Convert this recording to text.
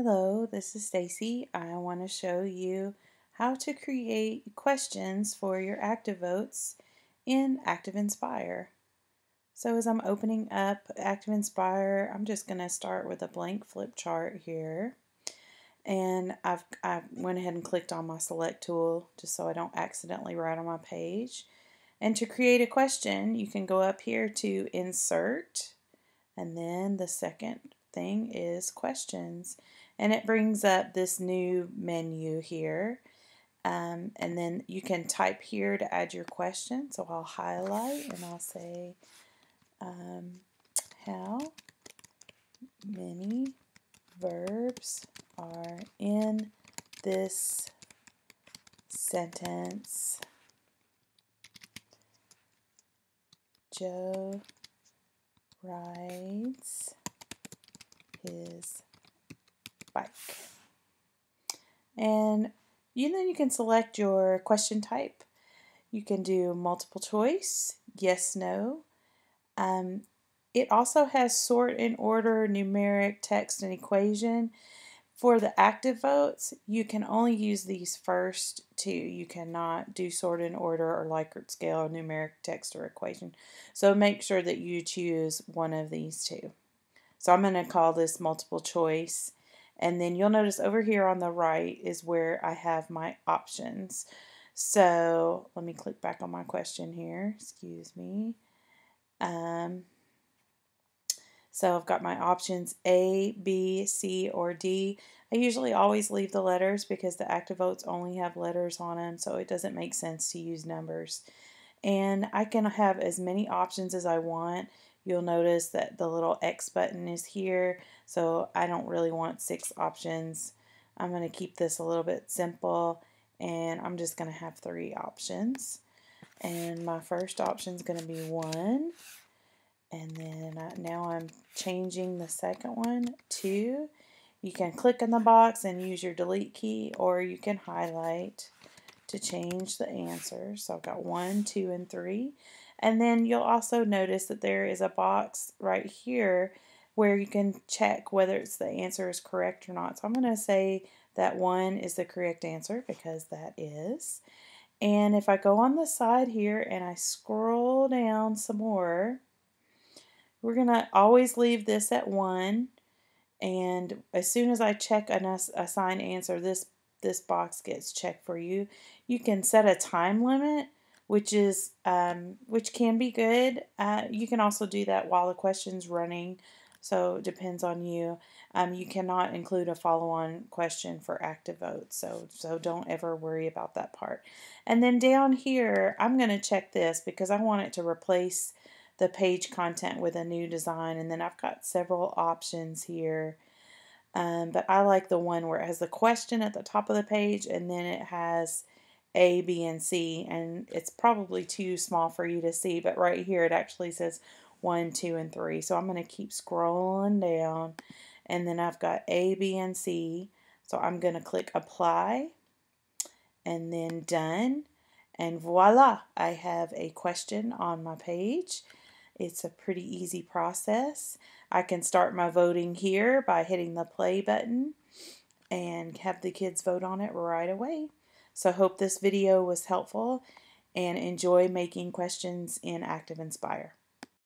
Hello, this is Stacey. I want to show you how to create questions for your ACTIVotes in ActivInspire. So as I'm opening up ActivInspire, I'm just going to start with a blank flip chart here. And I've I went ahead and clicked on my select tool just so I don't accidentally write on my page. And to create a question, you can go up here to insert and then the second thing is questions. And it brings up this new menu here. Um, and then you can type here to add your question. So I'll highlight and I'll say um, how many verbs are in this sentence? Joe rides his bike. And you then you can select your question type. You can do multiple choice, yes, no. Um, it also has sort in order, numeric, text, and equation. For the ACTIVotes, you can only use these first two. You cannot do sort in order or Likert scale or numeric, text, or equation. So make sure that you choose one of these two. So I'm going to call this multiple choice. And then you'll notice over here on the right is where I have my options. So let me click back on my question here. Excuse me. Um, so I've got my options A, B, C, or D. I usually always leave the letters because the ACTIVotes only have letters on them, so it doesn't make sense to use numbers. And I can have as many options as I want. You'll notice that the little X button is here, so I don't really want six options. I'm going to keep this a little bit simple, and I'm just going to have three options. And my first option is going to be 1, and then I, now I'm changing the second one to, you can click in the box and use your delete key, or you can highlight to change the answer. So I've got 1, 2, and 3. And then you'll also notice that there is a box right here where you can check whether it's the answer is correct or not. So I'm going to say that 1 is the correct answer because that is. And if I go on the side here and I scroll down some more, we're going to always leave this at 1. And as soon as I check an assign answer, this, this box gets checked for you. You can set a time limit which is um, which can be good. Uh, you can also do that while the question's running, so it depends on you. Um, you cannot include a follow-on question for ACTIVotes, so so don't ever worry about that part. And then down here, I'm going to check this because I want it to replace the page content with a new design, and then I've got several options here. Um, but I like the one where it has the question at the top of the page, and then it has a, B, and C, and it's probably too small for you to see, but right here it actually says 1, 2, and 3. So I'm going to keep scrolling down, and then I've got A, B, and C. So I'm going to click Apply, and then Done, and voila, I have a question on my page. It's a pretty easy process. I can start my voting here by hitting the play button and have the kids vote on it right away. So I hope this video was helpful and enjoy making questions in ActivInspire.